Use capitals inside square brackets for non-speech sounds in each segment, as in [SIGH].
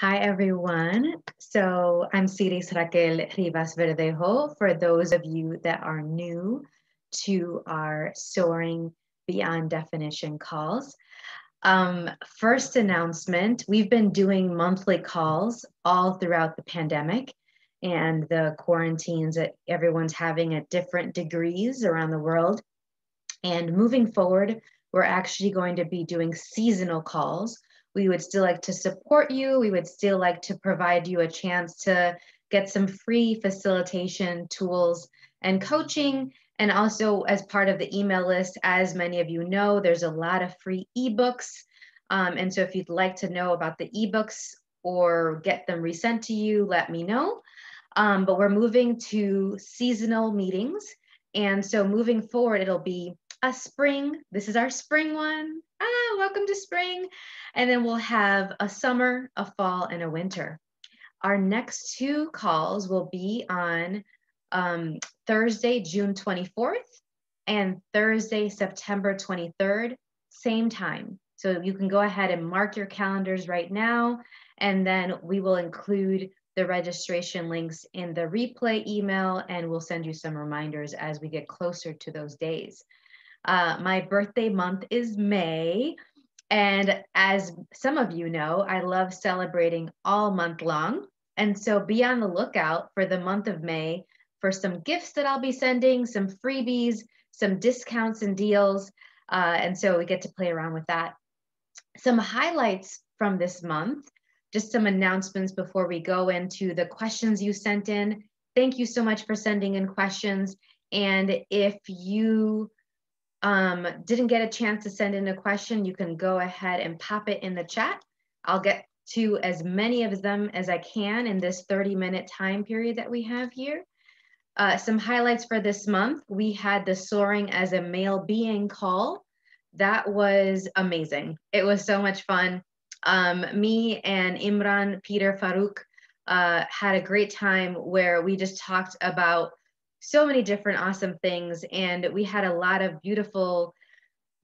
Hi, everyone. So I'm Siris Raquel Rivas Verdejo. For those of you that are new to our Soaring Beyond Definition calls, um, first announcement, we've been doing monthly calls all throughout the pandemic and the quarantines that everyone's having at different degrees around the world. And moving forward, we're actually going to be doing seasonal calls we would still like to support you. We would still like to provide you a chance to get some free facilitation tools and coaching. And also, as part of the email list, as many of you know, there's a lot of free ebooks. Um, and so, if you'd like to know about the ebooks or get them resent to you, let me know. Um, but we're moving to seasonal meetings. And so, moving forward, it'll be a spring. This is our spring one. Ah, welcome to spring. And then we'll have a summer, a fall, and a winter. Our next two calls will be on um, Thursday, June 24th, and Thursday, September 23rd, same time. So you can go ahead and mark your calendars right now, and then we will include the registration links in the replay email, and we'll send you some reminders as we get closer to those days. Uh, my birthday month is May, and as some of you know, I love celebrating all month long. And so be on the lookout for the month of May for some gifts that I'll be sending, some freebies, some discounts and deals. Uh, and so we get to play around with that. Some highlights from this month, just some announcements before we go into the questions you sent in. Thank you so much for sending in questions. And if you um, didn't get a chance to send in a question, you can go ahead and pop it in the chat. I'll get to as many of them as I can in this 30 minute time period that we have here. Uh, some highlights for this month. We had the soaring as a male being call. That was amazing. It was so much fun. Um, me and Imran Peter Farouk uh, had a great time where we just talked about so many different awesome things. And we had a lot of beautiful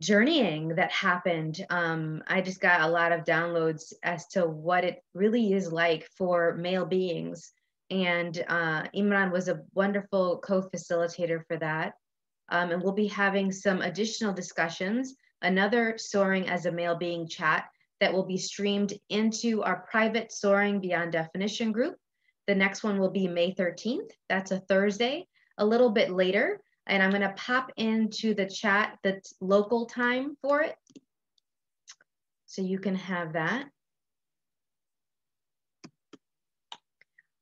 journeying that happened. Um, I just got a lot of downloads as to what it really is like for male beings. And uh, Imran was a wonderful co facilitator for that. Um, and we'll be having some additional discussions, another Soaring as a Male Being chat that will be streamed into our private Soaring Beyond Definition group. The next one will be May 13th. That's a Thursday a little bit later, and I'm gonna pop into the chat the local time for it. So you can have that.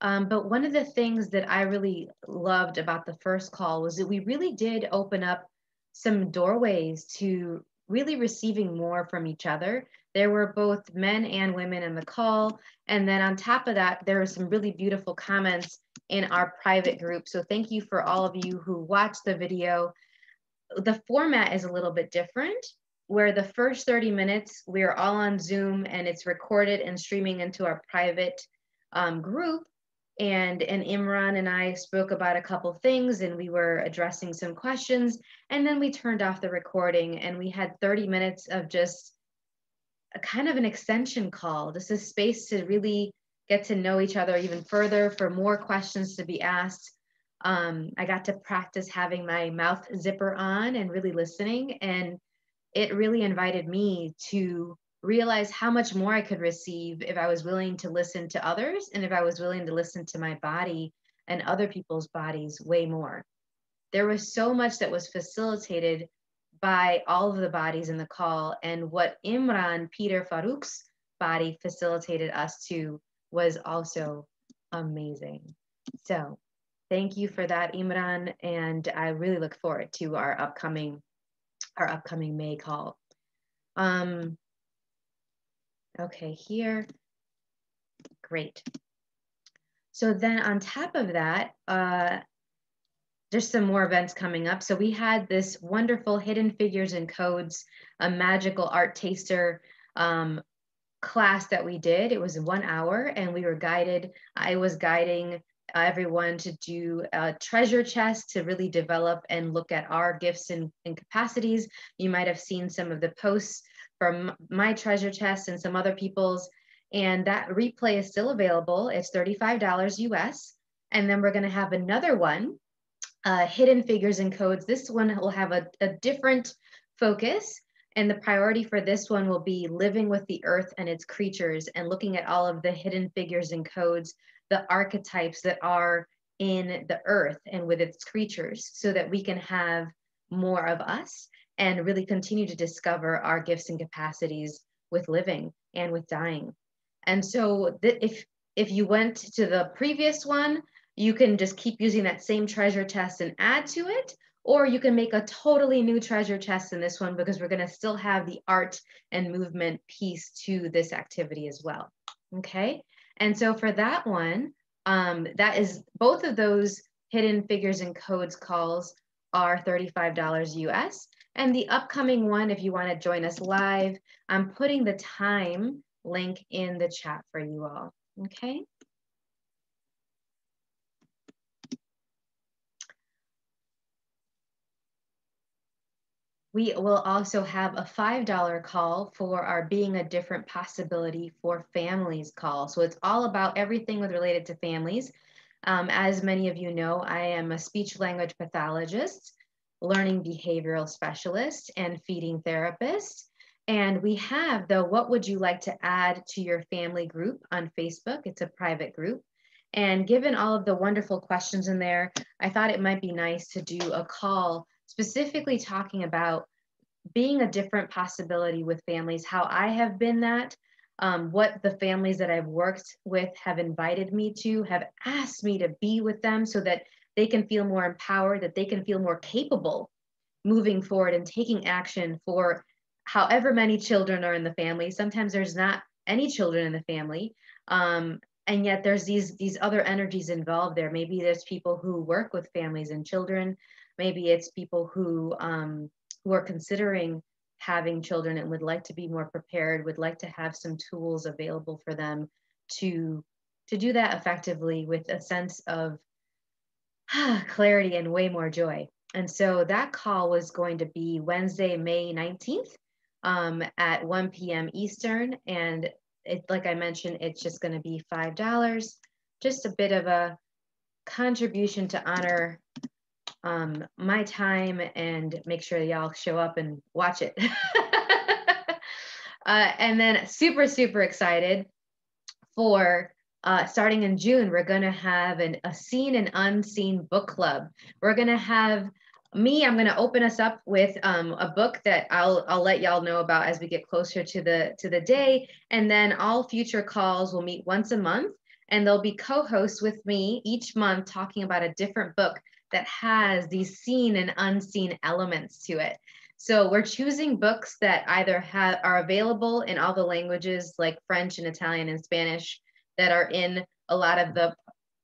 Um, but one of the things that I really loved about the first call was that we really did open up some doorways to really receiving more from each other. There were both men and women in the call. And then on top of that, there were some really beautiful comments in our private group. So thank you for all of you who watched the video. The format is a little bit different where the first 30 minutes we're all on Zoom and it's recorded and streaming into our private um, group. And, and Imran and I spoke about a couple things and we were addressing some questions. And then we turned off the recording and we had 30 minutes of just a kind of an extension call. This is space to really get to know each other even further, for more questions to be asked. Um, I got to practice having my mouth zipper on and really listening. And it really invited me to realize how much more I could receive if I was willing to listen to others and if I was willing to listen to my body and other people's bodies way more. There was so much that was facilitated by all of the bodies in the call. And what Imran Peter Farouk's body facilitated us to was also amazing. So thank you for that, Imran. And I really look forward to our upcoming, our upcoming May call. Um, okay, here, great. So then on top of that, uh, there's some more events coming up. So we had this wonderful Hidden Figures and Codes, a magical art taster um, class that we did. It was one hour and we were guided. I was guiding everyone to do a treasure chest to really develop and look at our gifts and, and capacities. You might have seen some of the posts from my treasure chest and some other people's. And that replay is still available. It's $35 US. And then we're going to have another one, uh, Hidden Figures and Codes. This one will have a, a different focus. And the priority for this one will be living with the earth and its creatures and looking at all of the hidden figures and codes, the archetypes that are in the earth and with its creatures, so that we can have more of us and really continue to discover our gifts and capacities with living and with dying. And so that if if you went to the previous one, you can just keep using that same treasure test and add to it, or you can make a totally new treasure chest in this one because we're going to still have the art and movement piece to this activity as well. Okay. And so for that one, um, that is both of those hidden figures and codes calls are $35 US. And the upcoming one, if you want to join us live, I'm putting the time link in the chat for you all. Okay. We will also have a $5 call for our Being a Different Possibility for Families call. So it's all about everything with related to families. Um, as many of you know, I am a speech language pathologist, learning behavioral specialist, and feeding therapist. And we have the What Would You Like to Add to Your Family group on Facebook? It's a private group. And given all of the wonderful questions in there, I thought it might be nice to do a call specifically talking about being a different possibility with families, how I have been that, um, what the families that I've worked with have invited me to, have asked me to be with them so that they can feel more empowered, that they can feel more capable moving forward and taking action for however many children are in the family. Sometimes there's not any children in the family. Um, and yet there's these these other energies involved there. Maybe there's people who work with families and children. Maybe it's people who um, who are considering having children and would like to be more prepared, would like to have some tools available for them to to do that effectively with a sense of ah, [SIGHS] clarity and way more joy. And so that call was going to be Wednesday, May 19th um, at 1 p.m. Eastern. And it, like I mentioned, it's just going to be $5, just a bit of a contribution to honor um, my time and make sure y'all show up and watch it. [LAUGHS] uh, and then super, super excited for uh, starting in June, we're going to have an, a seen and unseen book club. We're going to have me, I'm going to open us up with um, a book that I'll, I'll let y'all know about as we get closer to the, to the day. And then all future calls will meet once a month and they'll be co-hosts with me each month talking about a different book that has these seen and unseen elements to it. So we're choosing books that either have are available in all the languages like French and Italian and Spanish that are in a lot of the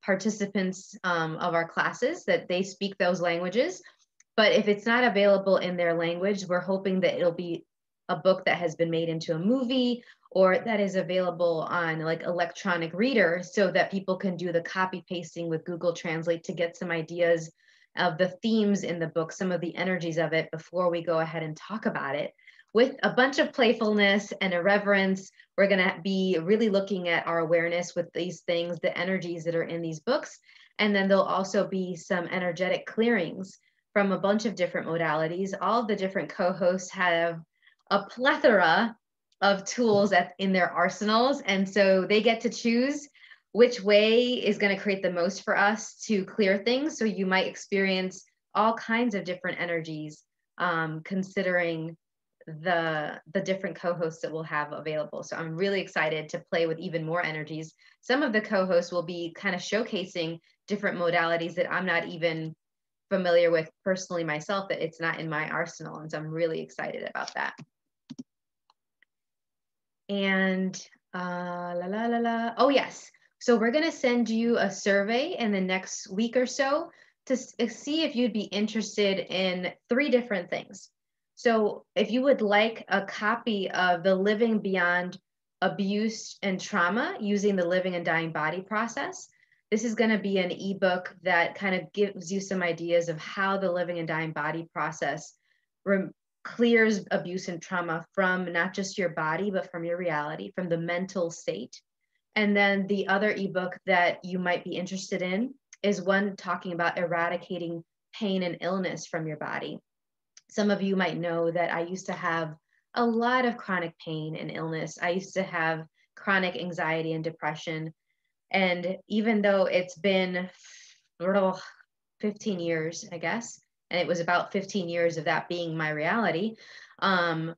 participants um, of our classes that they speak those languages. But if it's not available in their language, we're hoping that it'll be a book that has been made into a movie or that is available on like electronic reader so that people can do the copy pasting with Google Translate to get some ideas of the themes in the book, some of the energies of it before we go ahead and talk about it. With a bunch of playfulness and irreverence, we're going to be really looking at our awareness with these things, the energies that are in these books. And then there'll also be some energetic clearings from a bunch of different modalities. All the different co hosts have a plethora of tools in their arsenals. And so they get to choose which way is going to create the most for us to clear things. So you might experience all kinds of different energies um, considering the the different co-hosts that we'll have available so i'm really excited to play with even more energies some of the co-hosts will be kind of showcasing different modalities that i'm not even familiar with personally myself that it's not in my arsenal and so i'm really excited about that and uh, la la la la. Oh yes. So we're gonna send you a survey in the next week or so to uh, see if you'd be interested in three different things. So if you would like a copy of the Living Beyond Abuse and Trauma using the Living and Dying Body process, this is going to be an ebook that kind of gives you some ideas of how the living and dying body process clears abuse and trauma from not just your body, but from your reality, from the mental state. And then the other ebook that you might be interested in is one talking about eradicating pain and illness from your body. Some of you might know that I used to have a lot of chronic pain and illness. I used to have chronic anxiety and depression. And even though it's been 15 years, I guess, and it was about 15 years of that being my reality, um,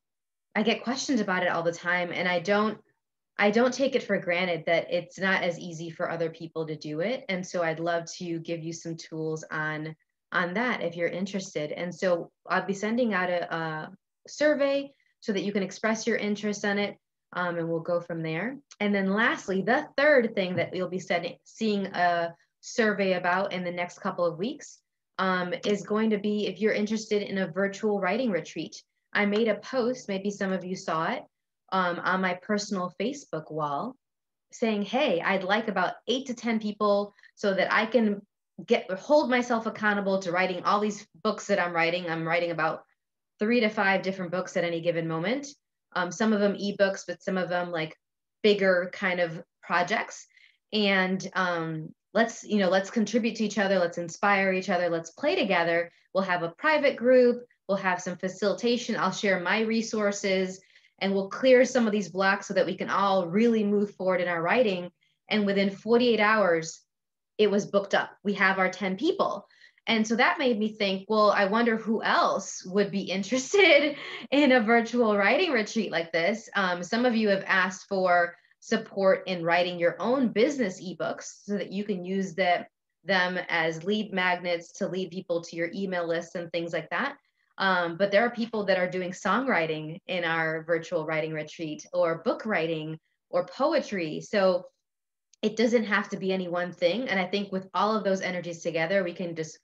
I get questions about it all the time. And I don't I don't take it for granted that it's not as easy for other people to do it. And so I'd love to give you some tools on on that if you're interested. And so I'll be sending out a, a survey so that you can express your interest on it. Um, and we'll go from there. And then lastly, the third thing that we'll be setting, seeing a survey about in the next couple of weeks um, is going to be if you're interested in a virtual writing retreat. I made a post, maybe some of you saw it, um, on my personal Facebook wall saying, hey, I'd like about eight to 10 people so that I can get hold myself accountable to writing all these books that I'm writing. I'm writing about three to five different books at any given moment. Um, some of them ebooks, but some of them like bigger kind of projects. And um, let's you know let's contribute to each other. Let's inspire each other. Let's play together. We'll have a private group. We'll have some facilitation. I'll share my resources and we'll clear some of these blocks so that we can all really move forward in our writing. And within 48 hours, it was booked up. We have our 10 people. And so that made me think, well, I wonder who else would be [LAUGHS] interested in a virtual writing retreat like this. Um, some of you have asked for support in writing your own business ebooks so that you can use the, them as lead magnets to lead people to your email list and things like that. Um, but there are people that are doing songwriting in our virtual writing retreat or book writing or poetry. So it doesn't have to be any one thing. And I think with all of those energies together, we can just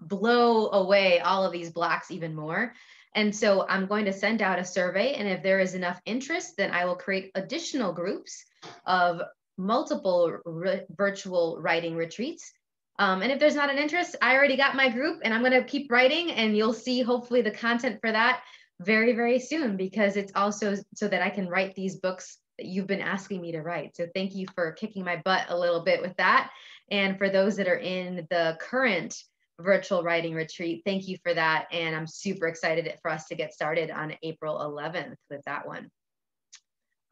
blow away all of these blocks even more. And so I'm going to send out a survey. And if there is enough interest, then I will create additional groups of multiple re- virtual writing retreats um, and if there's not an interest, I already got my group and I'm going to keep writing and you'll see hopefully the content for that very, very soon because it's also so that I can write these books that you've been asking me to write. So thank you for kicking my butt a little bit with that. And for those that are in the current virtual writing retreat, thank you for that. And I'm super excited for us to get started on April 11th with that one.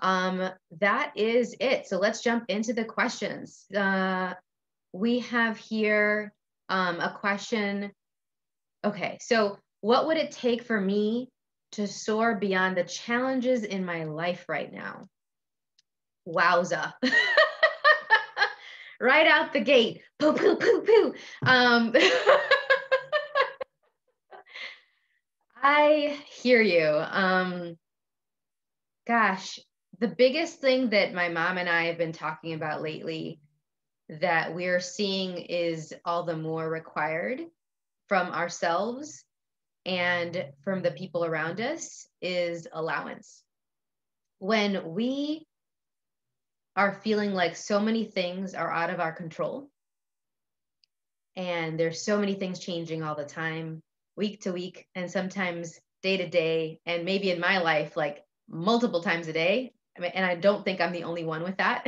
Um, that is it. So let's jump into the questions. Uh, we have here um, a question. Okay, so what would it take for me to soar beyond the challenges in my life right now? Wowza. [LAUGHS] right out the gate. Poo, poo, poo, poo. Um, [LAUGHS] I hear you. Um, gosh, the biggest thing that my mom and I have been talking about lately that we're seeing is all the more required from ourselves and from the people around us is allowance. When we are feeling like so many things are out of our control and there's so many things changing all the time, week to week, and sometimes day to day, and maybe in my life, like multiple times a day. I mean, and I don't think I'm the only one with that.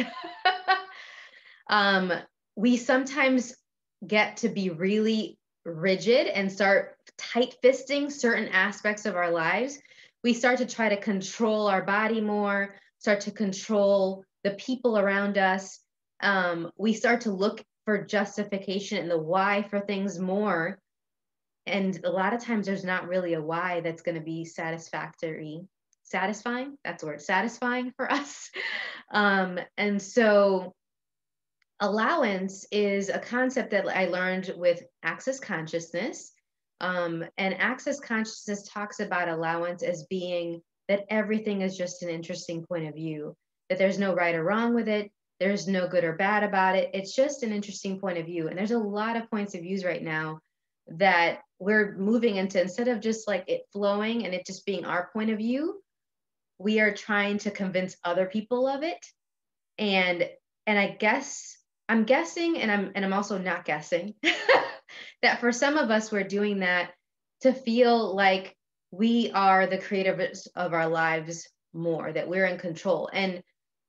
[LAUGHS] um, we sometimes get to be really rigid and start tight fisting certain aspects of our lives. We start to try to control our body more, start to control the people around us. Um, we start to look for justification and the why for things more. And a lot of times there's not really a why that's going to be satisfactory, satisfying. That's the word, satisfying for [LAUGHS] us. Um, and so allowance is a concept that I learned with access consciousness. Um, and access consciousness talks about allowance as being that everything is just an interesting point of view, that there's no right or wrong with it, there's no good or bad about it. It's just an interesting point of view. And there's a lot of points of views right now that we're moving into instead of just like it flowing and it just being our point of view, we are trying to convince other people of it. And and I guess I'm guessing, and I'm and I'm also not guessing, [LAUGHS] that for some of us we're doing that to feel like we are the creators of our lives more, that we're in control. And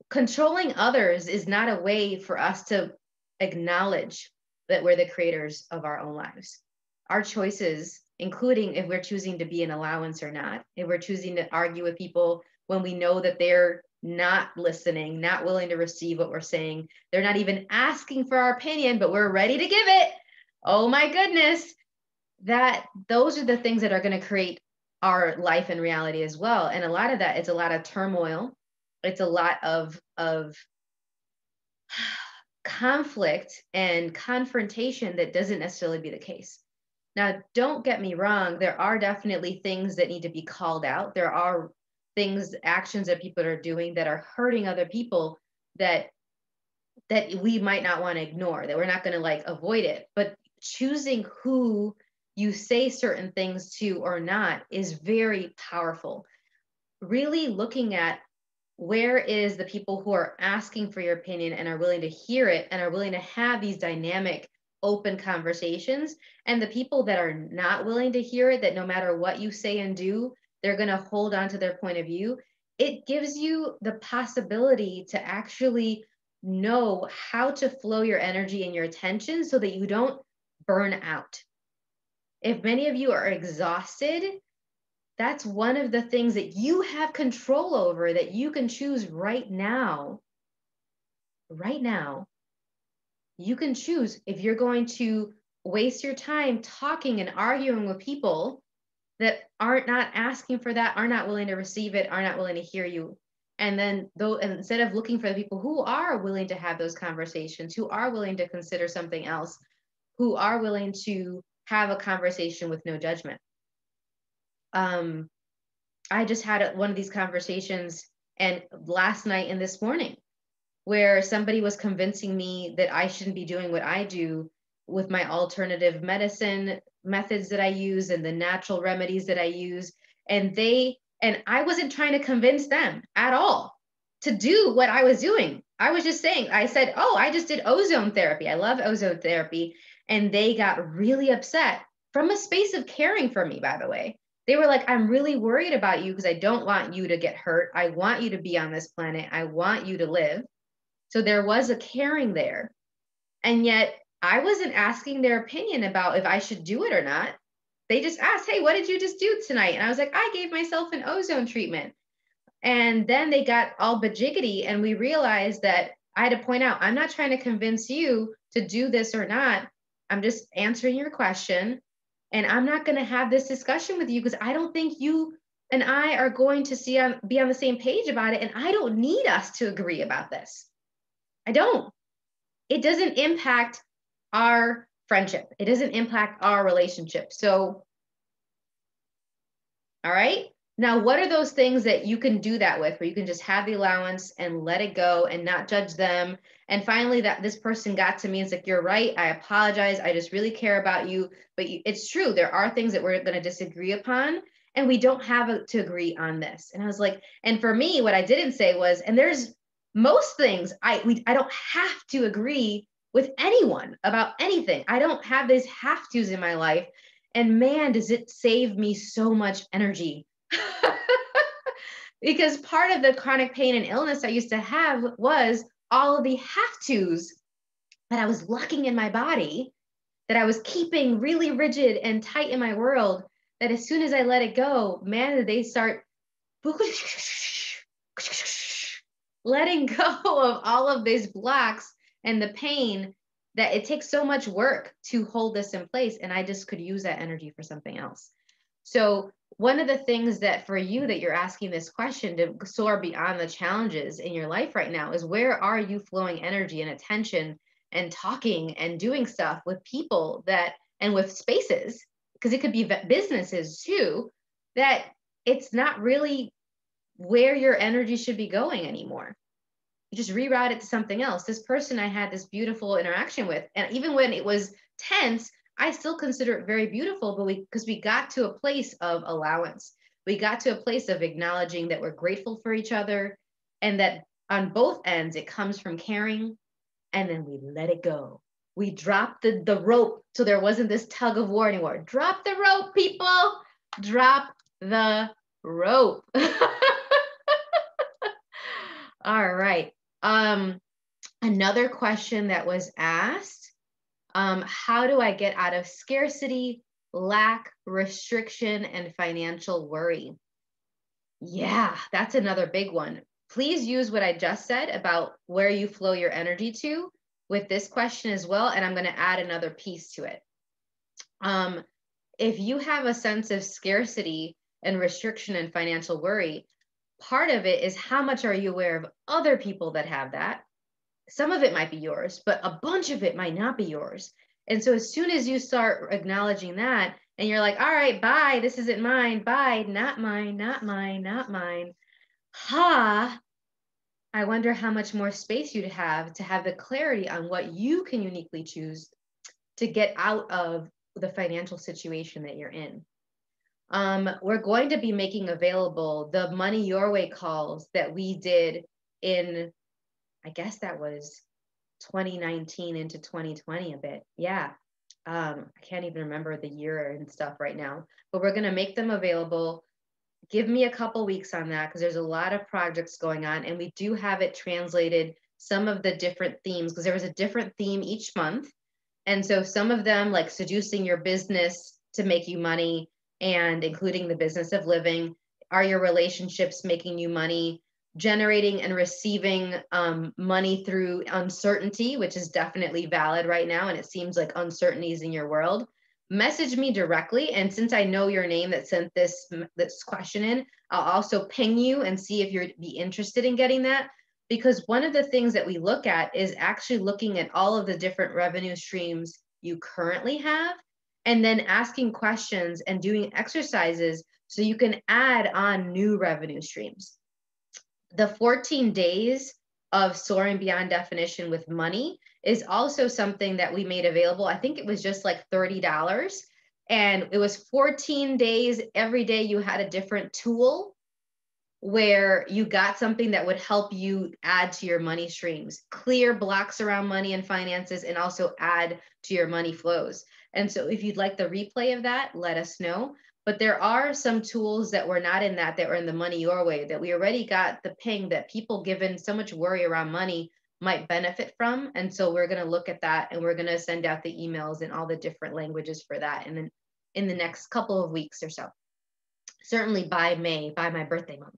controlling others is not a way for us to acknowledge that we're the creators of our own lives. Our choices, including if we're choosing to be an allowance or not, if we're choosing to argue with people when we know that they're not listening, not willing to receive what we're saying, they're not even asking for our opinion, but we're ready to give it. Oh my goodness. That those are the things that are going to create our life and reality as well. And a lot of that is a lot of turmoil. It's a lot of of conflict and confrontation that doesn't necessarily be the case. Now, don't get me wrong, there are definitely things that need to be called out. There are things, actions that people are doing that are hurting other people that that we might not want to ignore, that we're not going to like avoid it. But choosing who you say certain things to or not is very powerful. Really looking at where is the people who are asking for your opinion and are willing to hear it and are willing to have these dynamic open conversations? And the people that are not willing to hear it that no matter what you say and do they're going to hold on to their point of view it gives you the possibility to actually know how to flow your energy and your attention so that you don't burn out. If many of you are exhausted that's one of the things that you have control over that you can choose right now. Right now, you can choose if you're going to waste your time talking and arguing with people that aren't not asking for that, are not willing to receive it, are not willing to hear you. And then though instead of looking for the people who are willing to have those conversations, who are willing to consider something else, who are willing to have a conversation with no judgment um, I just had one of these conversations and last night and this morning where somebody was convincing me that I shouldn't be doing what I do with my alternative medicine methods that I use and the natural remedies that I use. And they, and I wasn't trying to convince them at all to do what I was doing. I was just saying, I said, Oh, I just did ozone therapy. I love ozone therapy. And they got really upset from a space of caring for me, by the way they were like, I'm really worried about you because I don't want you to get hurt. I want you to be on this planet. I want you to live. So there was a caring there. And yet I wasn't asking their opinion about if I should do it or not. They just asked, Hey, what did you just do tonight? And I was like, I gave myself an ozone treatment. And then they got all bajiggity, and we realized that I had to point out, I'm not trying to convince you to do this or not. I'm just answering your question and I'm not going to have this discussion with you because I don't think you and I are going to see on, be on the same page about it. And I don't need us to agree about this. I don't. It doesn't impact our friendship. It doesn't impact our relationship. So, all right. Now, what are those things that you can do that with where you can just have the allowance and let it go and not judge them? And finally, that this person got to me and it's like, you're right. I apologize. I just really care about you. But it's true. There are things that we're going to disagree upon and we don't have a, to agree on this. And I was like, and for me, what I didn't say was, and there's most things I, we, I don't have to agree with anyone about anything. I don't have these have tos in my life. And man, does it save me so much energy [LAUGHS] because part of the chronic pain and illness I used to have was all of the have tos that I was locking in my body, that I was keeping really rigid and tight in my world. That as soon as I let it go, man, they start [LAUGHS] letting go of all of these blocks and the pain that it takes so much work to hold this in place. And I just could use that energy for something else. So one of the things that for you that you're asking this question to soar beyond the challenges in your life right now is where are you flowing energy and attention and talking and doing stuff with people that and with spaces because it could be businesses too that it's not really where your energy should be going anymore. You just reroute it to something else. This person i had this beautiful interaction with and even when it was tense I still consider it very beautiful, but we because we got to a place of allowance. We got to a place of acknowledging that we're grateful for each other and that on both ends it comes from caring and then we let it go. We dropped the, the rope so there wasn't this tug of war anymore. Drop the rope, people. Drop the rope. [LAUGHS] All right. Um, another question that was asked um, How do I get out of scarcity, lack, restriction, and financial worry? Yeah, that's another big one. Please use what I just said about where you flow your energy to with this question as well. And I'm going to add another piece to it. Um, if you have a sense of scarcity and restriction and financial worry, part of it is how much are you aware of other people that have that? Some of it might be yours, but a bunch of it might not be yours. And so as soon as you start acknowledging that, and you're like, all right, bye, this isn't mine, bye, not mine, not mine, not mine. Ha, I wonder how much more space you'd have to have the clarity on what you can uniquely choose to get out of the financial situation that you're in. Um, we're going to be making available the Money Your Way calls that we did in, I guess that was 2019 into 2020 a bit. Yeah. Um, I can't even remember the year and stuff right now, but we're going to make them available. Give me a couple weeks on that because there's a lot of projects going on, and we do have it translated some of the different themes because there was a different theme each month. And so some of them, like seducing your business to make you money and including the business of living, are your relationships making you money? Generating and receiving um, money through uncertainty, which is definitely valid right now. And it seems like uncertainty is in your world. Message me directly. And since I know your name that sent this, this question in, I'll also ping you and see if you'd be interested in getting that. Because one of the things that we look at is actually looking at all of the different revenue streams you currently have and then asking questions and doing exercises so you can add on new revenue streams the 14 days of soaring beyond definition with money is also something that we made available. I think it was just like $30 and it was 14 days every day you had a different tool where you got something that would help you add to your money streams, clear blocks around money and finances, and also add to your money flows. And so, if you'd like the replay of that, let us know. But there are some tools that were not in that that were in the money your way that we already got the ping that people given so much worry around money might benefit from. And so we're going to look at that and we're going to send out the emails in all the different languages for that. And then in the next couple of weeks or so, certainly by May, by my birthday month.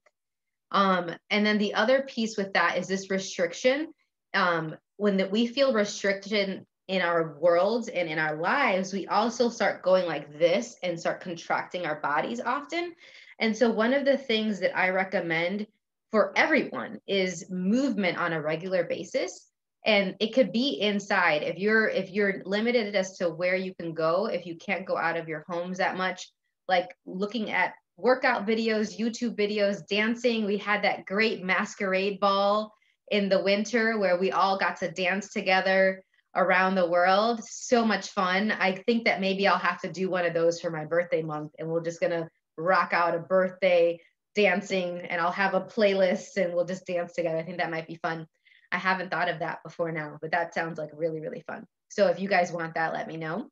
Um, and then the other piece with that is this restriction. Um, when the, we feel restriction in our worlds and in our lives, we also start going like this and start contracting our bodies often. And so, one of the things that I recommend for everyone is movement on a regular basis. And it could be inside. If you're if you're limited as to where you can go if you can't go out of your homes that much like looking at workout videos youtube videos dancing we had that great masquerade ball in the winter where we all got to dance together around the world. So much fun. I think that maybe I'll have to do one of those for my birthday month and we're just going to rock out a birthday dancing and I'll have a playlist and we'll just dance together. I think that might be fun. I haven't thought of that before now, but that sounds like really, really fun. So if you guys want that, let me know.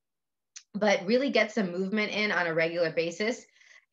But really get some movement in on a regular basis.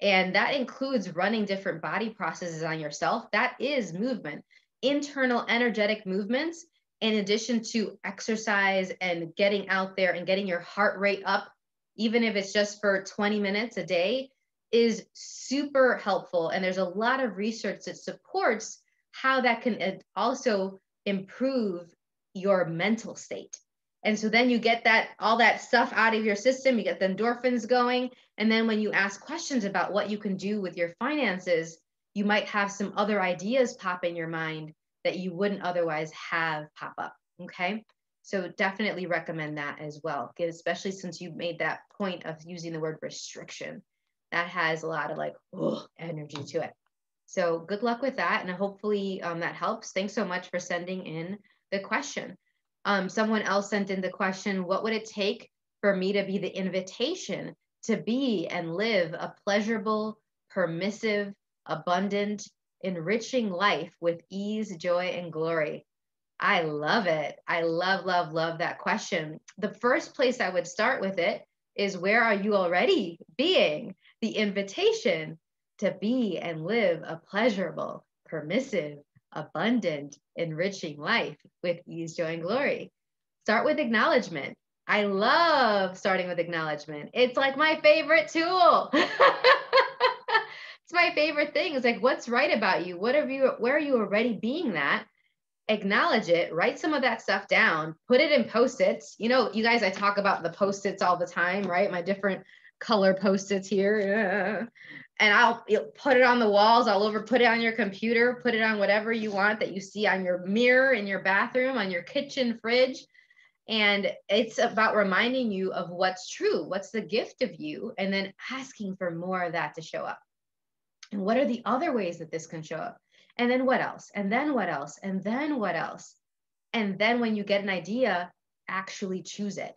And that includes running different body processes on yourself. That is movement. Internal energetic movements in addition to exercise and getting out there and getting your heart rate up, even if it's just for 20 minutes a day, is super helpful. And there's a lot of research that supports how that can uh, also improve your mental state. And so then you get that all that stuff out of your system, you get the endorphins going. And then when you ask questions about what you can do with your finances, you might have some other ideas pop in your mind that you wouldn't otherwise have pop up. Okay. So definitely recommend that as well, especially since you made that point of using the word restriction. That has a lot of like energy to it. So good luck with that. And hopefully um, that helps. Thanks so much for sending in the question. Um, someone else sent in the question What would it take for me to be the invitation to be and live a pleasurable, permissive, abundant, enriching life with ease, joy, and glory? I love it. I love, love, love that question. The first place I would start with it is where are you already being? The invitation to be and live a pleasurable, permissive, abundant, enriching life with ease, joy, and glory. Start with acknowledgement. I love starting with acknowledgement. It's like my favorite tool. [LAUGHS] it's my favorite thing. It's like, what's right about you? What are you, where are you already being that? Acknowledge it, write some of that stuff down, put it in post-its. You know, you guys, I talk about the post-its all the time, right? My different color post-its here. And I'll put it on the walls all over, put it on your computer, put it on whatever you want that you see on your mirror in your bathroom, on your kitchen fridge and it's about reminding you of what's true, what's the gift of you, and then asking for more of that to show up. And what are the other ways that this can show up? And then what else? And then what else? And then what else? And then when you get an idea, actually choose it.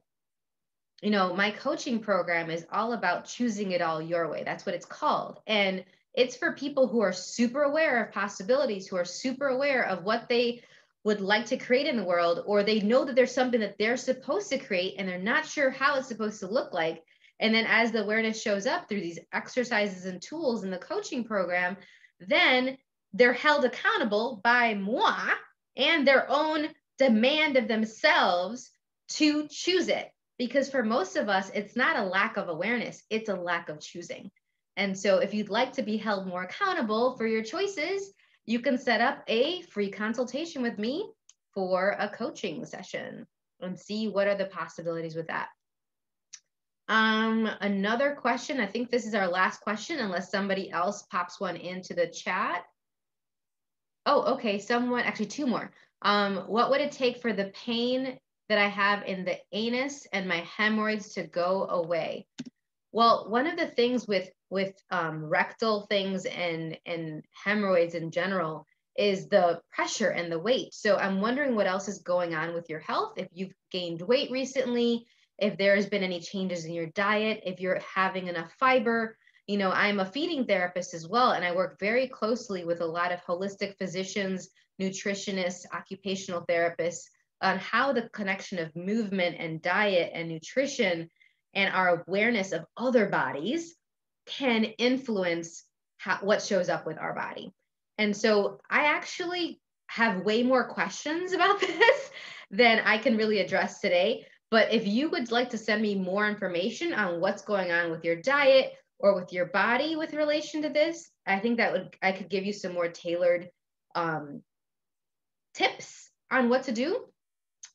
You know, my coaching program is all about choosing it all your way. That's what it's called. And it's for people who are super aware of possibilities, who are super aware of what they would like to create in the world, or they know that there's something that they're supposed to create and they're not sure how it's supposed to look like. And then as the awareness shows up through these exercises and tools in the coaching program, then they're held accountable by moi and their own demand of themselves to choose it. Because for most of us, it's not a lack of awareness, it's a lack of choosing. And so, if you'd like to be held more accountable for your choices, you can set up a free consultation with me for a coaching session and see what are the possibilities with that. Um, another question, I think this is our last question, unless somebody else pops one into the chat. Oh, okay, someone, actually two more. Um, what would it take for the pain that I have in the anus and my hemorrhoids to go away? Well, one of the things with with um, rectal things and and hemorrhoids in general is the pressure and the weight. So I'm wondering what else is going on with your health. If you've gained weight recently, if there has been any changes in your diet, if you're having enough fiber. You know, I'm a feeding therapist as well, and I work very closely with a lot of holistic physicians, nutritionists, occupational therapists on how the connection of movement and diet and nutrition and our awareness of other bodies can influence how, what shows up with our body. And so I actually have way more questions about [LAUGHS] this than I can really address today. But if you would like to send me more information on what's going on with your diet or with your body with relation to this, I think that would I could give you some more tailored um, tips on what to do.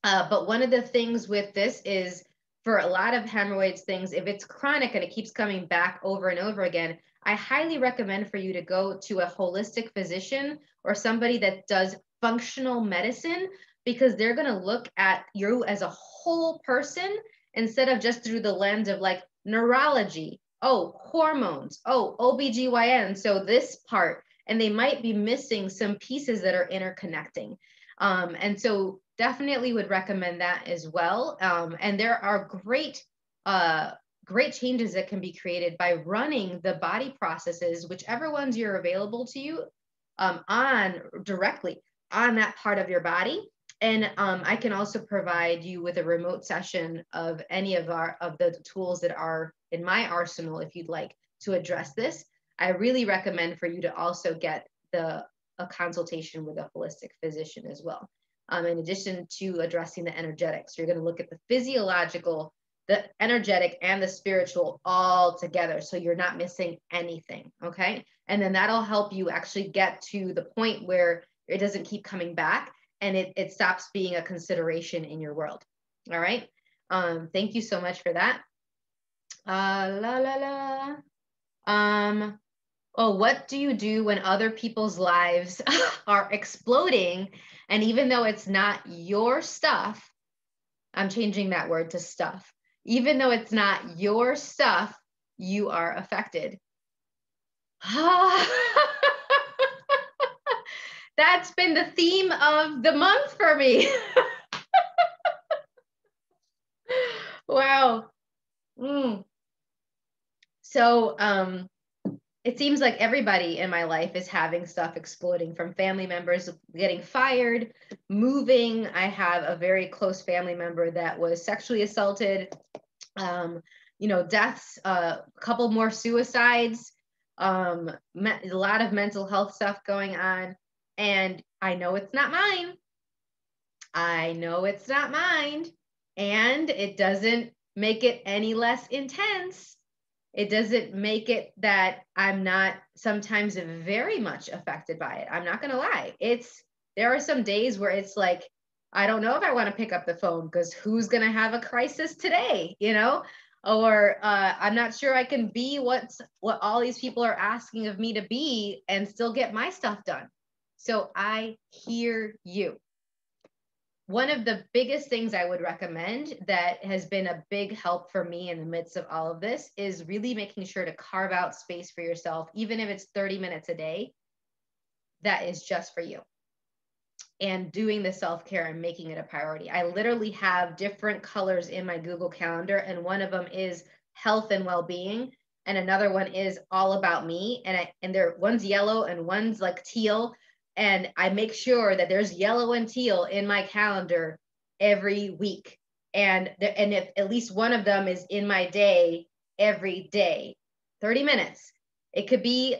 Uh, but one of the things with this is for a lot of hemorrhoids things, if it's chronic and it keeps coming back over and over again, I highly recommend for you to go to a holistic physician or somebody that does functional medicine because they're going to look at you as a whole person instead of just through the lens of like neurology, oh, hormones, oh, OBGYN. So this part, and they might be missing some pieces that are interconnecting. Um, and so definitely would recommend that as well. Um, and there are great, uh, great changes that can be created by running the body processes, whichever ones you're available to you, um, on directly on that part of your body. And um, I can also provide you with a remote session of any of our of the tools that are in my arsenal if you'd like to address this. I really recommend for you to also get the a consultation with a holistic physician as well um, in addition to addressing the energetics. You're going to look at the physiological, the energetic, and the spiritual all together. So you're not missing anything. Okay. And then that'll help you actually get to the point where it doesn't keep coming back and it, it stops being a consideration in your world. All right. Um, thank you so much for that. Uh, la la la. Um, oh, what do you do when other people's lives [LAUGHS] are exploding? And even though it's not your stuff, I'm changing that word to stuff. Even though it's not your stuff, you are affected. [SIGHS] [LAUGHS] That's been the theme of the month for me. [LAUGHS] wow. Mm. So, um, it seems like everybody in my life is having stuff exploding from family members getting fired, moving. I have a very close family member that was sexually assaulted, um, you know, deaths, uh, a couple more suicides. um, me- a lot of mental health stuff going on. And I know it's not mine. I know it's not mine. And it doesn't make it any less intense. It doesn't make it that I'm not sometimes very much affected by it. I'm not going to lie. It's, there are some days where it's like, I don't know if I want to pick up the phone because who's going to have a crisis today, you know? Or uh, I'm not sure I can be what what all these people are asking of me to be and still get my stuff done. So I hear you. One of the biggest things I would recommend that has been a big help for me in the midst of all of this is really making sure to carve out space for yourself, even if it's 30 minutes a day, that is just for you and doing the self care and making it a priority. I literally have different colors in my Google Calendar, and one of them is health and well being, and another one is all about me. And I and there one's yellow and one's like teal, and I make sure that there's yellow and teal in my calendar every week, and there, and if at least one of them is in my day every day, 30 minutes. It could be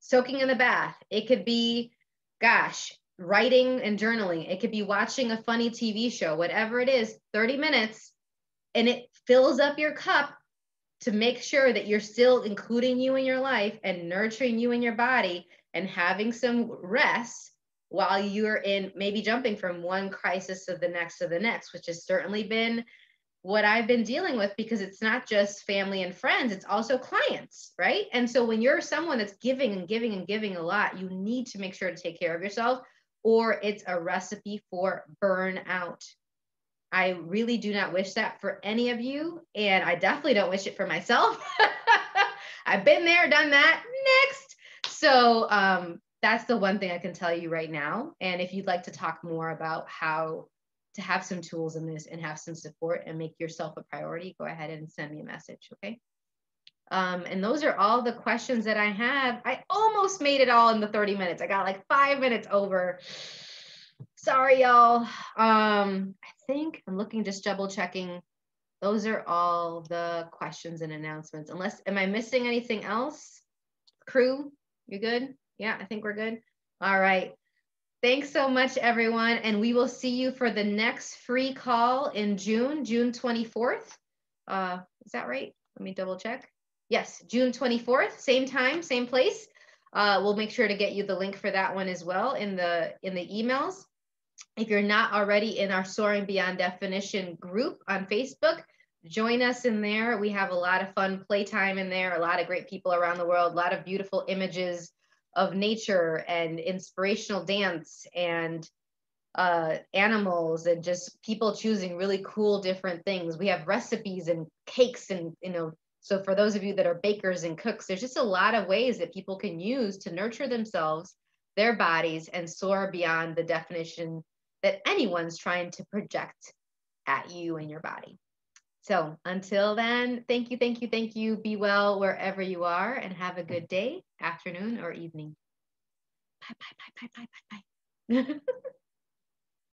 soaking in the bath. It could be, gosh, writing and journaling. It could be watching a funny TV show, whatever it is, 30 minutes, and it fills up your cup to make sure that you're still including you in your life and nurturing you in your body and having some rest while you're in maybe jumping from one crisis to the next to the next, which has certainly been what I've been dealing with because it's not just family and friends, it's also clients, right? And so when you're someone that's giving and giving and giving a lot, you need to make sure to take care of yourself or it's a recipe for burnout. I really do not wish that for any of you. And I definitely don't wish it for myself. [LAUGHS] I've been there, done that. Next. So um, that's the one thing I can tell you right now. And if you'd like to talk more about how to have some tools in this and have some support and make yourself a priority, go ahead and send me a message. Okay. Um, and those are all the questions that I have. I almost made it all in the 30 minutes. I got like five minutes over. Sorry, y'all. Um, I think I'm looking, just double checking. Those are all the questions and announcements. Unless, am I missing anything else? Crew, you good? Yeah, I think we're good. All right. Thanks so much, everyone. And we will see you for the next free call in June, June 24th. Uh, is that right? Let me double check. Yes, June 24th, same time, same place. Uh, we'll make sure to get you the link for that one as well in the in the emails. If you're not already in our Soaring Beyond Definition group on Facebook, join us in there. We have a lot of fun playtime in there, a lot of great people around the world, a lot of beautiful images of nature and inspirational dance and uh, animals and just people choosing really cool different things. We have recipes and cakes and you know so for those of you that are bakers and cooks, there's just a lot of ways that people can use to nurture themselves, their bodies, and soar beyond the definition that anyone's trying to project at you and your body. So until then, thank you, thank you, thank you. Be well wherever you are and have a good day, afternoon, or evening. Bye, bye, bye, bye, bye, bye, bye. [LAUGHS]